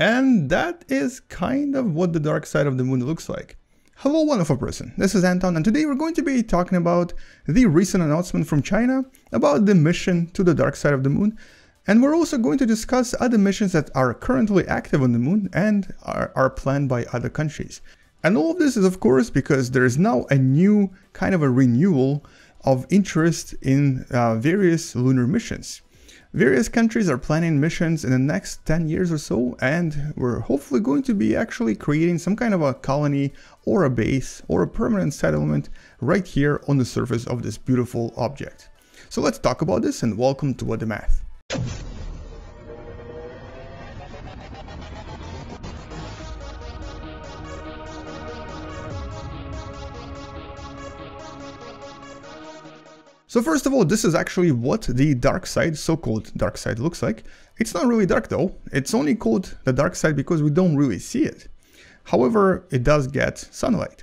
And that is kind of what the dark side of the moon looks like. Hello wonderful person, this is Anton and today we're going to be talking about the recent announcement from China about the mission to the dark side of the moon and we're also going to discuss other missions that are currently active on the moon and are, are planned by other countries. And all of this is of course because there is now a new kind of a renewal of interest in uh, various lunar missions. Various countries are planning missions in the next 10 years or so, and we're hopefully going to be actually creating some kind of a colony or a base or a permanent settlement right here on the surface of this beautiful object. So let's talk about this and welcome to What Da Math. So first of all, this is actually what the dark side, so-called dark side looks like. It's not really dark though, it's only called the dark side because we don't really see it. However, it does get sunlight.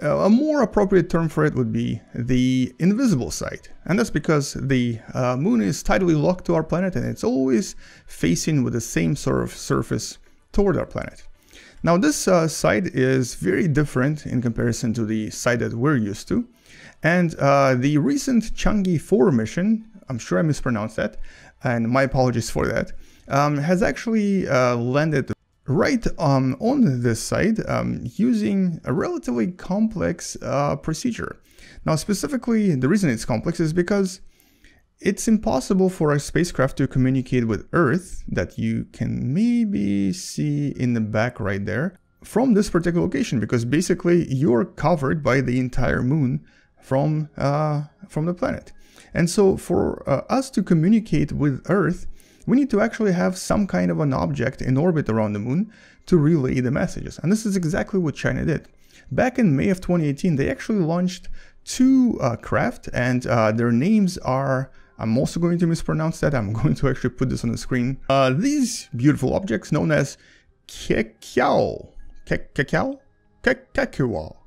Uh, a more appropriate term for it would be the invisible side. And that's because the uh, moon is tidally locked to our planet and it's always facing with the same sort of surface toward our planet. Now this uh, side is very different in comparison to the side that we're used to. And uh, the recent Chang'e 4 mission, I'm sure I mispronounced that, and my apologies for that, um, has actually uh, landed right um, on this side um, using a relatively complex uh, procedure. Now, specifically, the reason it's complex is because it's impossible for a spacecraft to communicate with Earth, that you can maybe see in the back right there, from this particular location, because basically you're covered by the entire moon from, uh, from the planet. And so for uh, us to communicate with Earth, we need to actually have some kind of an object in orbit around the moon to relay the messages. And this is exactly what China did. Back in May of 2018, they actually launched two uh, craft and uh, their names are I'm also going to mispronounce that. I'm going to actually put this on the screen. Uh, these beautiful objects known as Queqiao. Queqiao? Queqiao.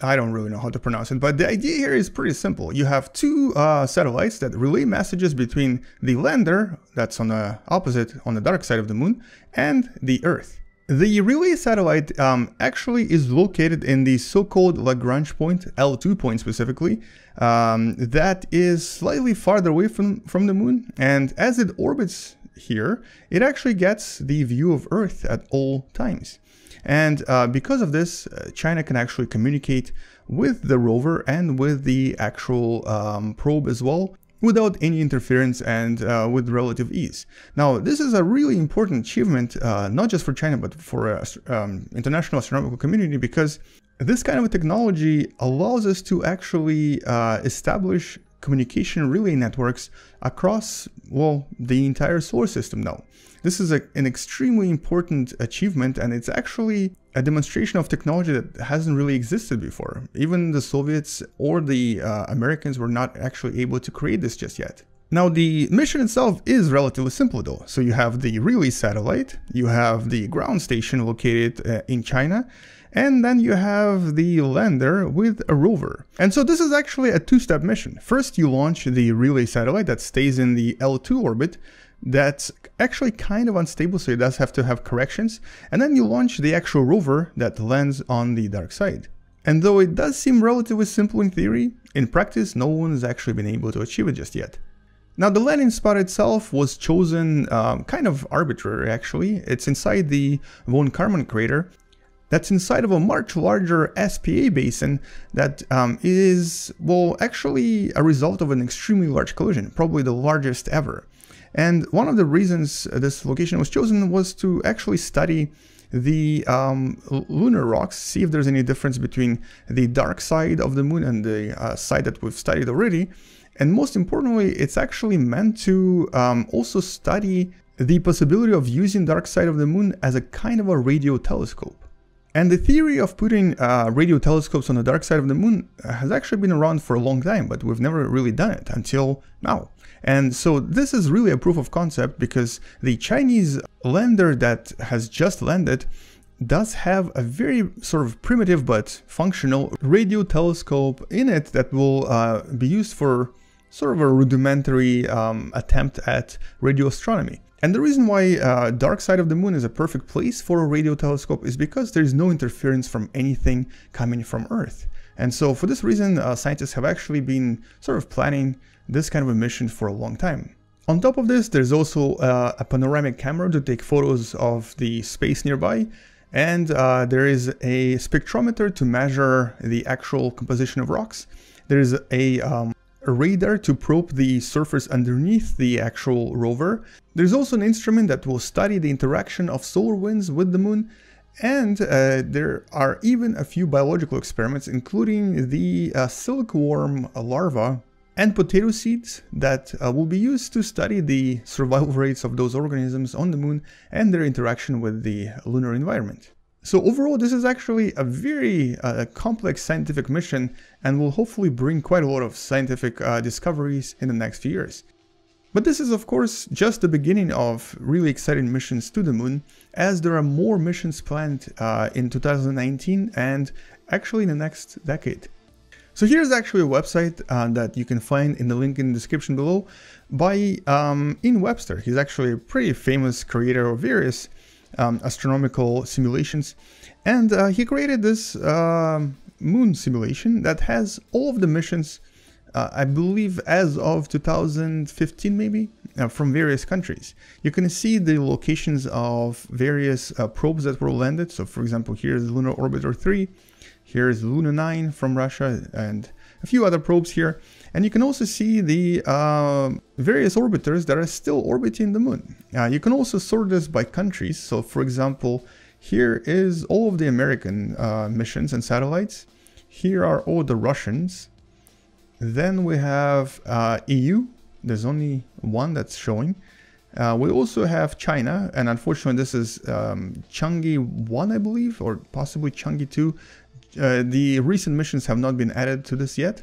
I don't really know how to pronounce it, but the idea here is pretty simple. You have two uh, satellites that relay messages between the lander, that's on the opposite, on the dark side of the moon, and the Earth. The relay satellite um, actually is located in the so-called Lagrange point, L2 point specifically, um, that is slightly farther away from, from the moon, and as it orbits here, it actually gets the view of Earth at all times. And uh, because of this, uh, China can actually communicate with the rover and with the actual um, probe as well without any interference and uh, with relative ease. Now, this is a really important achievement, uh, not just for China, but for uh, um, international astronomical community, because this kind of technology allows us to actually uh, establish communication relay networks across, well, the entire solar system now. This is a, an extremely important achievement and it's actually a demonstration of technology that hasn't really existed before. Even the Soviets or the uh, Americans were not actually able to create this just yet. Now the mission itself is relatively simple though. So you have the relay satellite, you have the ground station located uh, in China, and then you have the lander with a rover. And so this is actually a two-step mission. First you launch the relay satellite that stays in the L2 orbit, that's actually kind of unstable, so it does have to have corrections. And then you launch the actual rover that lands on the dark side. And though it does seem relatively simple in theory, in practice no one has actually been able to achieve it just yet. Now the landing spot itself was chosen um, kind of arbitrary actually. It's inside the von Karman crater that's inside of a much larger SPA basin that um, is, well, actually a result of an extremely large collision, probably the largest ever. And one of the reasons this location was chosen was to actually study the um, lunar rocks, see if there's any difference between the dark side of the moon and the uh, side that we've studied already. And most importantly, it's actually meant to um, also study the possibility of using dark side of the moon as a kind of a radio telescope. And the theory of putting uh, radio telescopes on the dark side of the moon has actually been around for a long time, but we've never really done it until now. And so this is really a proof of concept because the Chinese lander that has just landed does have a very sort of primitive but functional radio telescope in it that will uh, be used for sort of a rudimentary um, attempt at radio astronomy. And the reason why uh, dark side of the moon is a perfect place for a radio telescope is because there's no interference from anything coming from Earth. And so for this reason, uh, scientists have actually been sort of planning this kind of a mission for a long time. On top of this, there's also uh, a panoramic camera to take photos of the space nearby. And uh, there is a spectrometer to measure the actual composition of rocks. There's a um, a radar to probe the surface underneath the actual rover. There's also an instrument that will study the interaction of solar winds with the moon and uh, there are even a few biological experiments, including the uh, silkworm larva and potato seeds that uh, will be used to study the survival rates of those organisms on the moon and their interaction with the lunar environment. So overall, this is actually a very uh, complex scientific mission and will hopefully bring quite a lot of scientific uh, discoveries in the next few years. But this is of course just the beginning of really exciting missions to the moon, as there are more missions planned uh, in 2019 and actually in the next decade. So here's actually a website uh, that you can find in the link in the description below by um, Ian Webster. He's actually a pretty famous creator of various um, astronomical simulations. And uh, he created this uh, moon simulation that has all of the missions, uh, I believe as of 2015 maybe, uh, from various countries. You can see the locations of various uh, probes that were landed. So for example, here's Lunar Orbiter 3, here's Luna 9 from Russia, and a few other probes here. And you can also see the uh, various orbiters that are still orbiting the moon. Uh, you can also sort this by countries. So for example, here is all of the American uh, missions and satellites. Here are all the Russians. Then we have uh, EU. There's only one that's showing. Uh, we also have China, and unfortunately this is um, Chang'e 1, I believe, or possibly Chang'e 2. Uh, the recent missions have not been added to this yet.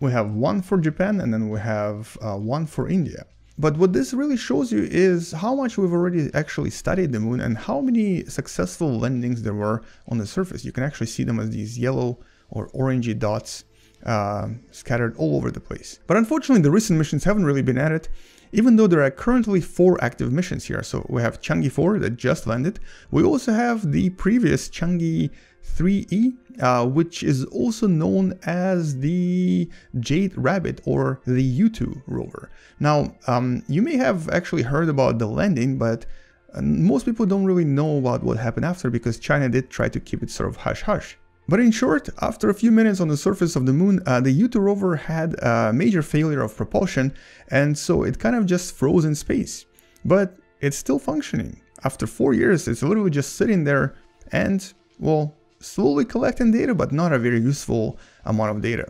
We have one for Japan and then we have uh, one for India. But what this really shows you is how much we've already actually studied the moon and how many successful landings there were on the surface. You can actually see them as these yellow or orangey dots uh, scattered all over the place. But unfortunately, the recent missions haven't really been added, even though there are currently four active missions here. So we have Chang'e 4 that just landed. We also have the previous Chang'e 3E, uh, which is also known as the Jade Rabbit or the Yutu rover. Now, um, you may have actually heard about the landing, but uh, most people don't really know about what happened after because China did try to keep it sort of hush-hush. But in short, after a few minutes on the surface of the moon, uh, the Yutu rover had a major failure of propulsion, and so it kind of just froze in space. But it's still functioning. After four years, it's literally just sitting there and, well, slowly collecting data, but not a very useful amount of data.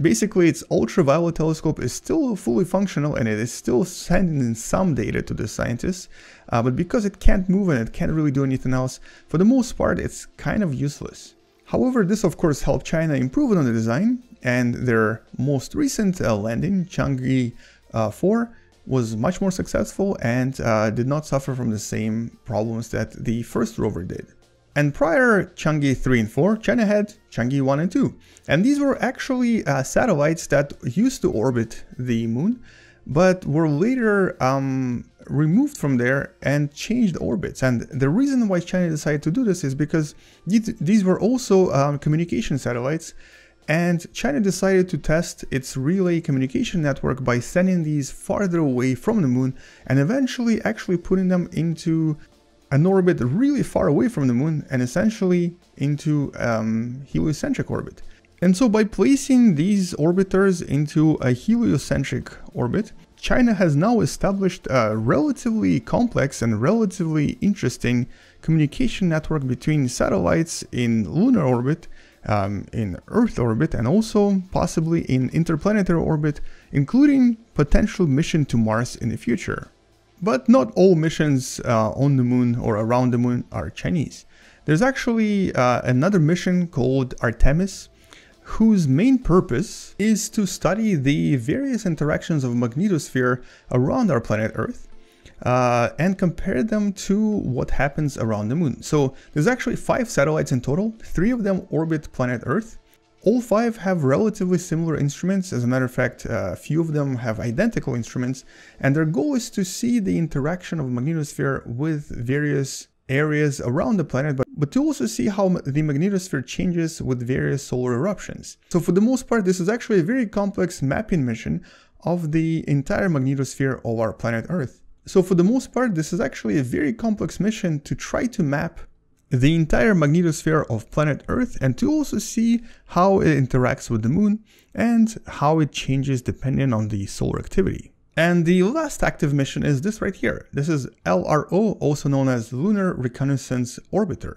Basically, its ultraviolet telescope is still fully functional and it is still sending in some data to the scientists, uh, but because it can't move and it can't really do anything else, for the most part it's kind of useless. However, this of course helped China improve on the design, and their most recent uh, landing, Chang'e uh, 4, was much more successful and uh, did not suffer from the same problems that the first rover did. And prior Chang'e 3 and 4, China had Chang'e 1 and 2. And these were actually uh, satellites that used to orbit the moon, but were later um, removed from there and changed orbits. And the reason why China decided to do this is because these, were also um, communication satellites and China decided to test its relay communication network by sending these farther away from the moon and eventually actually putting them into an orbit really far away from the moon and essentially into um, heliocentric orbit. And so by placing these orbiters into a heliocentric orbit, China has now established a relatively complex and relatively interesting communication network between satellites in lunar orbit, um, in Earth orbit, and also possibly in interplanetary orbit, including potential mission to Mars in the future. But not all missions uh, on the moon or around the moon are Chinese. There's actually uh, another mission called Artemis, whose main purpose is to study the various interactions of magnetosphere around our planet Earth uh, and compare them to what happens around the moon. So there's actually five satellites in total, three of them orbit planet Earth, All five have relatively similar instruments. As a matter of fact, uh, a few of them have identical instruments, and their goal is to see the interaction of magnetosphere with various areas around the planet, but, but to also see how the magnetosphere changes with various solar eruptions. So for the most part, this is actually a very complex mapping mission of the entire magnetosphere of our planet Earth. So for the most part, this is actually a very complex mission to try to map the entire magnetosphere of planet Earth and to also see how it interacts with the moon and how it changes depending on the solar activity. And the last active mission is this right here. This is LRO, also known as Lunar Reconnaissance Orbiter.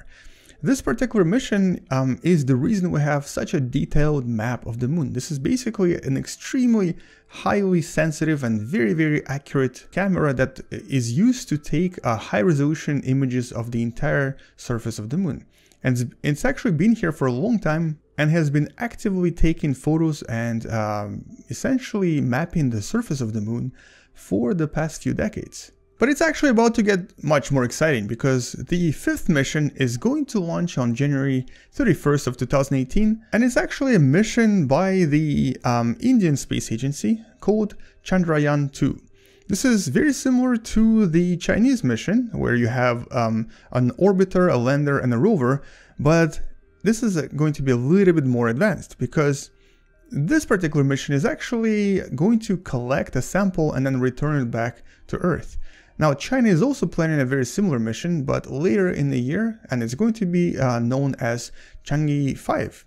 This particular mission um, is the reason we have such a detailed map of the moon. This is basically an extremely highly sensitive and very, very accurate camera that is used to take uh, high resolution images of the entire surface of the moon. And it's actually been here for a long time and has been actively taking photos and um, essentially mapping the surface of the moon for the past few decades. But it's actually about to get much more exciting because the fifth mission is going to launch on January 31st of 2018 and it's actually a mission by the um, Indian Space Agency called Chandrayaan-2. This is very similar to the Chinese mission where you have um, an orbiter, a lander and a rover, but this is going to be a little bit more advanced because this particular mission is actually going to collect a sample and then return it back to Earth. Now, China is also planning a very similar mission, but later in the year, and it's going to be uh, known as Chang'e 5.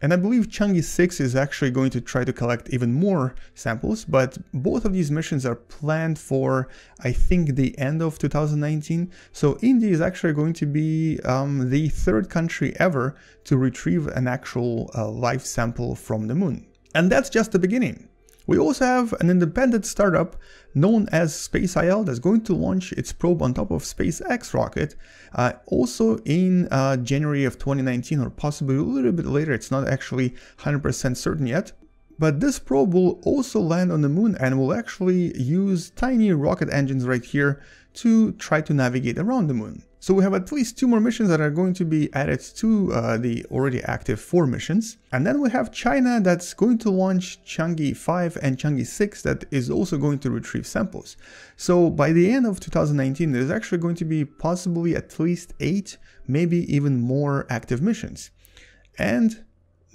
And I believe Chang'e 6 is actually going to try to collect even more samples, but both of these missions are planned for, I think, the end of 2019. So India is actually going to be um, the third country ever to retrieve an actual uh, live sample from the moon. And that's just the beginning. We also have an independent startup known as SpaceIL that's going to launch its probe on top of SpaceX rocket uh, also in uh, January of 2019 or possibly a little bit later. It's not actually 100% certain yet. But this probe will also land on the moon and will actually use tiny rocket engines right here to try to navigate around the moon. So we have at least two more missions that are going to be added to uh, the already active four missions. And then we have China that's going to launch Chang'e 5 and Chang'e 6 that is also going to retrieve samples. So by the end of 2019, there's actually going to be possibly at least eight, maybe even more active missions. And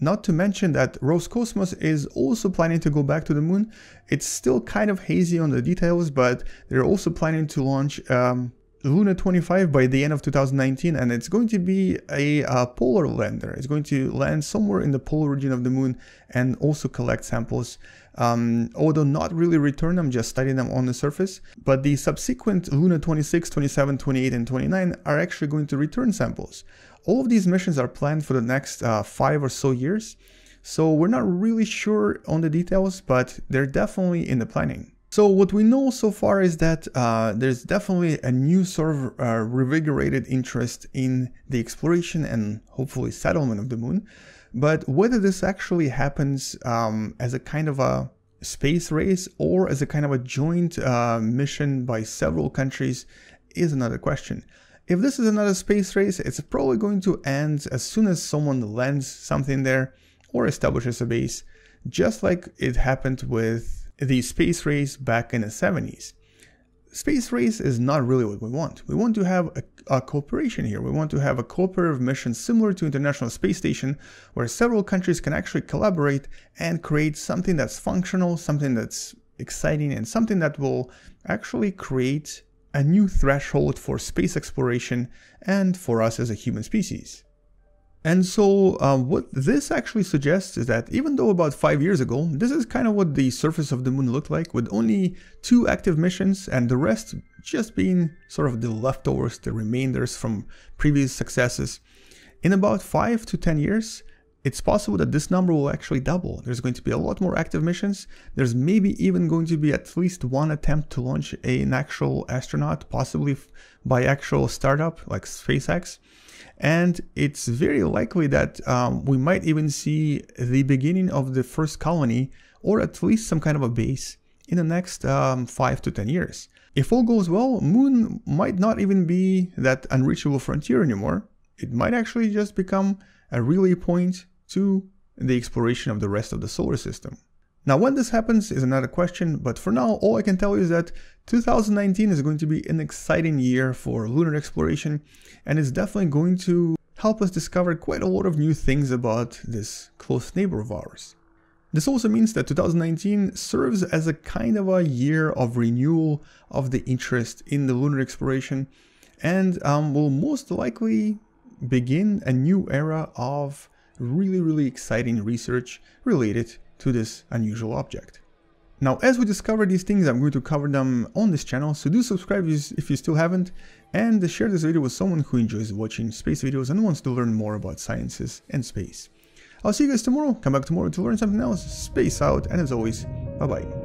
not to mention that Roscosmos is also planning to go back to the moon. It's still kind of hazy on the details, but they're also planning to launch um, Luna 25 by the end of 2019 and it's going to be a, a, polar lander. It's going to land somewhere in the polar region of the moon and also collect samples. Um, although not really return them, just study them on the surface. But the subsequent Luna 26, 27, 28 and 29 are actually going to return samples. All of these missions are planned for the next uh, five or so years. So we're not really sure on the details, but they're definitely in the planning. So what we know so far is that uh, there's definitely a new sort of uh, revigorated interest in the exploration and hopefully settlement of the moon. But whether this actually happens um, as a kind of a space race or as a kind of a joint uh, mission by several countries is another question. If this is another space race, it's probably going to end as soon as someone lands something there or establishes a base, just like it happened with the space race back in the 70s. Space race is not really what we want. We want to have a, a, cooperation here. We want to have a cooperative mission similar to International Space Station where several countries can actually collaborate and create something that's functional, something that's exciting, and something that will actually create a new threshold for space exploration and for us as a human species. And so um, what this actually suggests is that even though about five years ago, this is kind of what the surface of the moon looked like with only two active missions and the rest just being sort of the leftovers, the remainders from previous successes. In about five to 10 years, it's possible that this number will actually double. There's going to be a lot more active missions. There's maybe even going to be at least one attempt to launch an actual astronaut, possibly by actual startup like SpaceX. And it's very likely that um, we might even see the beginning of the first colony or at least some kind of a base in the next um, 5 to 10 years. If all goes well, Moon might not even be that unreachable frontier anymore. It might actually just become a relay point to the exploration of the rest of the solar system. Now when this happens is another question, but for now all I can tell you is that 2019 is going to be an exciting year for lunar exploration and it's definitely going to help us discover quite a lot of new things about this close neighbor of ours. This also means that 2019 serves as a kind of a year of renewal of the interest in the lunar exploration and um, will most likely begin a new era of really, really exciting research related to this unusual object. Now, as we discover these things, I'm going to cover them on this channel, so do subscribe if you still haven't, and share this video with someone who enjoys watching space videos and wants to learn more about sciences and space. I'll see you guys tomorrow, come back tomorrow to learn something else, space out, and as always, bye bye.